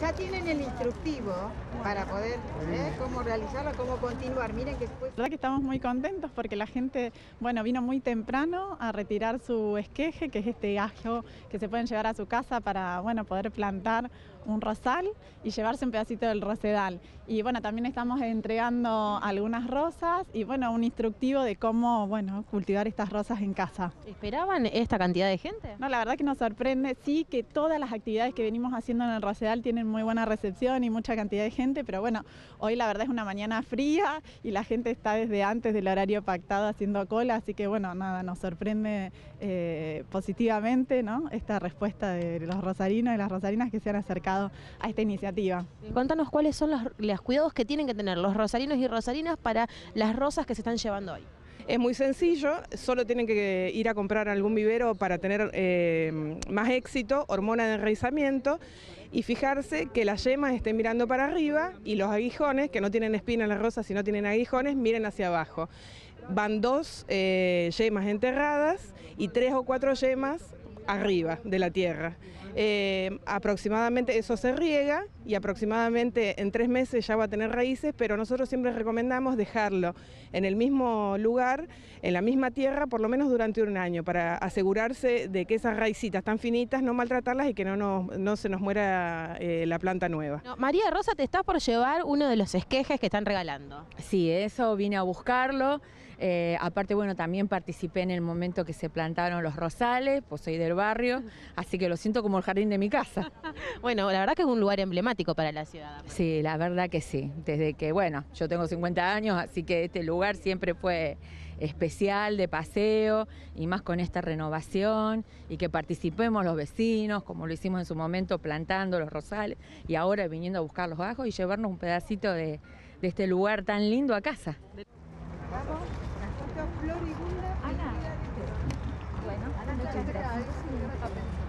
Ya tienen el instructivo para poder ¿eh? cómo realizarlo, cómo continuar. Miren que después... La verdad que estamos muy contentos porque la gente, bueno, vino muy temprano a retirar su esqueje, que es este ajo que se pueden llevar a su casa para, bueno, poder plantar un rosal y llevarse un pedacito del rosedal. Y bueno, también estamos entregando algunas rosas y bueno, un instructivo de cómo, bueno, cultivar estas rosas en casa. ¿Esperaban esta cantidad de gente? No, la verdad que nos sorprende, sí que todas las actividades que venimos haciendo en el rosedal tienen muy buena recepción y mucha cantidad de gente, pero bueno, hoy la verdad es una mañana fría y la gente está desde antes del horario pactado haciendo cola, así que bueno, nada, nos sorprende eh, positivamente esta respuesta de los rosarinos y las rosarinas que se han acercado a esta iniciativa. Contanos cuáles son los, los cuidados que tienen que tener los rosarinos y rosarinas para las rosas que se están llevando hoy. Es muy sencillo, solo tienen que ir a comprar algún vivero para tener eh, más éxito, hormona de enraizamiento y fijarse que las yemas estén mirando para arriba y los aguijones, que no tienen espina en las rosas, sino tienen aguijones, miren hacia abajo. Van dos eh, yemas enterradas y tres o cuatro yemas arriba de la tierra. Eh, aproximadamente eso se riega y aproximadamente en tres meses ya va a tener raíces, pero nosotros siempre recomendamos dejarlo en el mismo lugar, en la misma tierra, por lo menos durante un año, para asegurarse de que esas raicitas tan finitas no maltratarlas y que no, no se nos muera eh, la planta nueva. María Rosa, te estás por llevar uno de los esquejes que están regalando. Sí, eso vine a buscarlo. Eh, aparte, bueno, también participé en el momento que se plantaron los rosales, pues soy del barrio, así que lo siento como el jardín de mi casa. bueno, la verdad que es un lugar emblemático para la ciudad. Sí, la verdad que sí. Desde que, bueno, yo tengo 50 años, así que este lugar siempre fue especial de paseo y más con esta renovación y que participemos los vecinos, como lo hicimos en su momento plantando los rosales y ahora viniendo a buscar los bajos y llevarnos un pedacito de, de este lugar tan lindo a casa. 네, 알겠습니다.